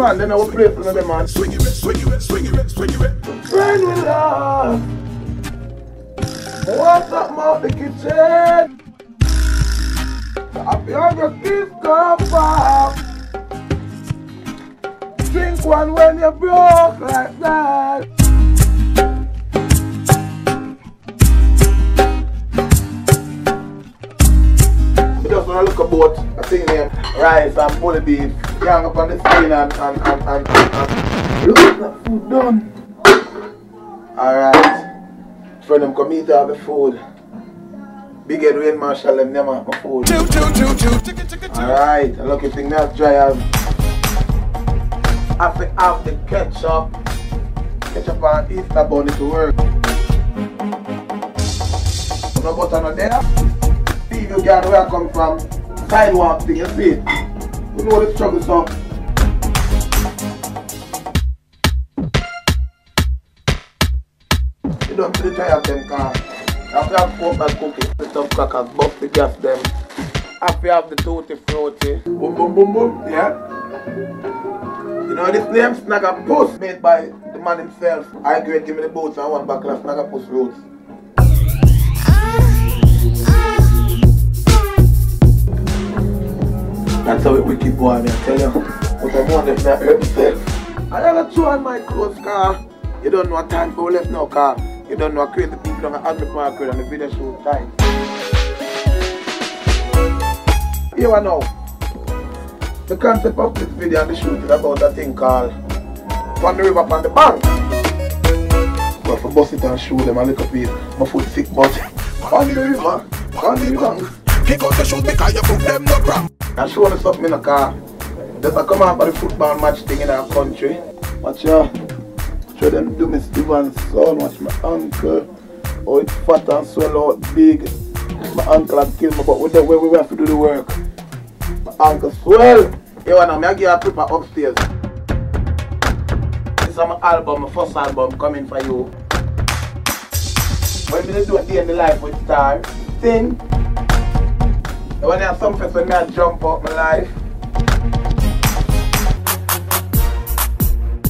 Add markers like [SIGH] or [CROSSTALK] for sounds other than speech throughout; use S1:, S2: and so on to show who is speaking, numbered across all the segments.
S1: man, then I will play for another man.
S2: Swing it, swing it, swing it, swing it.
S1: Friend with love. What's up, out the kitchen? Happy your kiss come back. Drink one when you're broke like that. Look about a thing named rice and bully beef, young up on the screen and and and and, and look at that food done. Alright. Friend them come eat all the food. Big head rain marshal them never have my food. Alright, lucky thing that's dry as I have the ketchup. Ketchup and Easter bunny to work. No butter no there. See you get where I come from. Sidewalk thing, you see it? You know the struggle. You don't see the of them car. After I have that cookie, the stuff crackers, bust the gas them. After you have the tutti frutti. Boom boom boom boom, yeah? You know this name Snagger Puss made by the man himself. I agree give me the boots and one buckle of Snagger Puss roots. Ah, ah. That's how it wicked boy, I tell you. But I want them to hurt myself. I got two on my clothes car. You don't know what time for left now car. You don't know what crazy people don't have the park and the video shoot time. Here I know. The concept of this video and the shoot is about a thing called on the river on the bank. But for bust it and show them a little bit, my foot sick but [LAUGHS] on the river, on the river.
S2: Kick out the shoes because you put them no cramp.
S1: I show them something in the car. Just I come out for the football match thing in our country. Watch ya. Show them do me Steven's son, watch my uncle. Oh it's fat and swell out big. My uncle had killed me, but with the way we have to do the work. My uncle swell. Hey now, me I give you a paper upstairs. This is my album, my first album coming for you. When we do a day in the life with Star, sing. When I have some first when I jump up my life.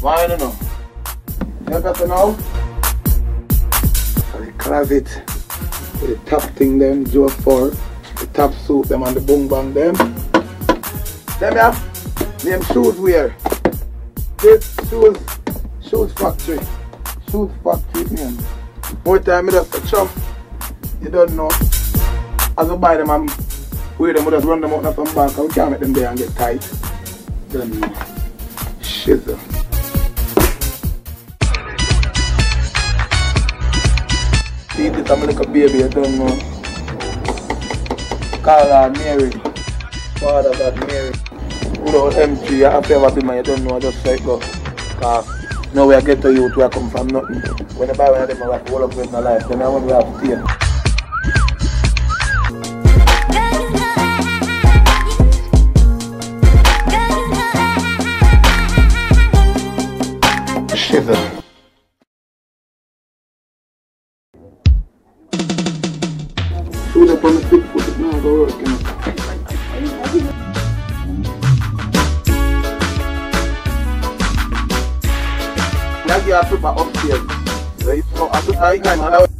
S1: Why I don't know. You got to know? For the closet. With the top thing them, Joe for the top suit them and the boom bang them. Them yeah, them shoes wear. This shoes shoes factory. Shoes factory name. More time me just a chop. You don't know. As I buy them I'm wear them, we just run them out of some bank and we can't make them there and get tight. Know. Shizzle. See this, I'm like a baby, I don't know. Call her Mary. Father God Mary. Without M3, you have to ever be man, you don't know, I just say it go. Cause we get to youth, we come from nothing. When I buy one of them, I have to hold up with my life, then I want to have to Shoot up on the big foot, it's not gonna work, you know. Now you have to put upstairs. So you know, I put I got